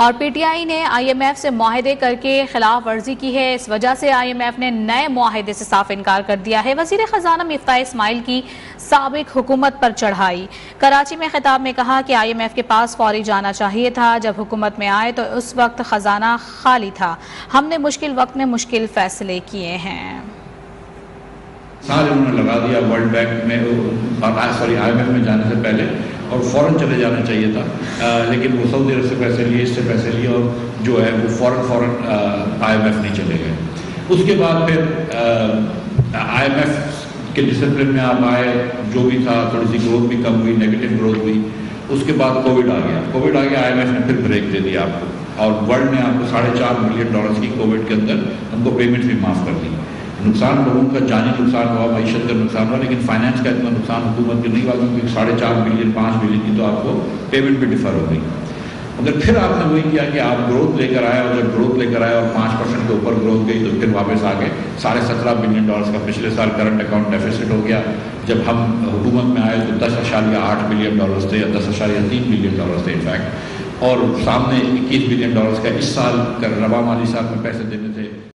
और पीटीआई ने आईएमएफ से माहदे करके खिलाफ वर्जी की है। इस वजह से आईएमएफ ने नए माहदे से साफ़ इनकार कर दिया है। वज़ीर खजाना मिफ्ता इसमाइल की सबक हुकूमत पर चढ़ाई। कराची में खिताब में कहा कि आईएमएफ के पास फौरी जाना चाहिए था। जब हुकूमत में आए तो उस वक्त खजाना खाली था। हमने मुश्किल वक्त में मुश्किल फैसले किए हैं। साल उन्होंने लगा दिया वर्ल्ड बैंक में सॉरी आई में जाने से पहले। और फ़ौरन चले जाना चाहिए था। आ, लेकिन वो सऊदी अरब से पैसे लिए इससे पैसे लिए और जो है वो फ़ौरन फ़ौरन आईएमएफ नहीं चले गए। उसके बाद फिर आईएमएफ के डिसिप्लिन में आप आए जो भी था थोड़ी सी ग्रोथ भी कम हुई नेगेटिव ग्रोथ हुई। उसके बाद कोविड आ गया। कोविड आ गया आईएमएफ ने फिर ब्रेक दे दिया आपको। और वर्ल्ड ने आपको साढ़े चार मिलियन डॉलर्स की कोविड के अंदर हमको पेमेंट भी माफ़ कर दी। नुकसान लोगों का जानी नुकसान हुआ मीशत का नुकसान हुआ, लेकिन फाइनेंस का इतना नुकसान हुकूमत के नहीं हुआ क्योंकि साढ़े चार बिलियन पाँच बिलियन की तो आपको पेमेंट भी डिफर हो गई। मगर फिर आपने वही किया कि आप ग्रोथ लेकर आए और जब ग्रोथ लेकर आए और पाँच परसेंट के ऊपर ग्रोथ गई तो फिर वापस आ गए। साढ़े सत्रह बिलियन डॉलर्स का पिछले साल करंट अकाउंट डेफिसिट हो गया। जब हम हुकूमत में आए तो दस अशालिया आठ बिलियन डॉलर्स थे या दस अशालिया तीन बिलियन डॉलर्स थे इनफैक्ट और सामने इक्कीस बिलियन डॉलर्स का इस साल कर रबा माली साल में पैसे देने थे।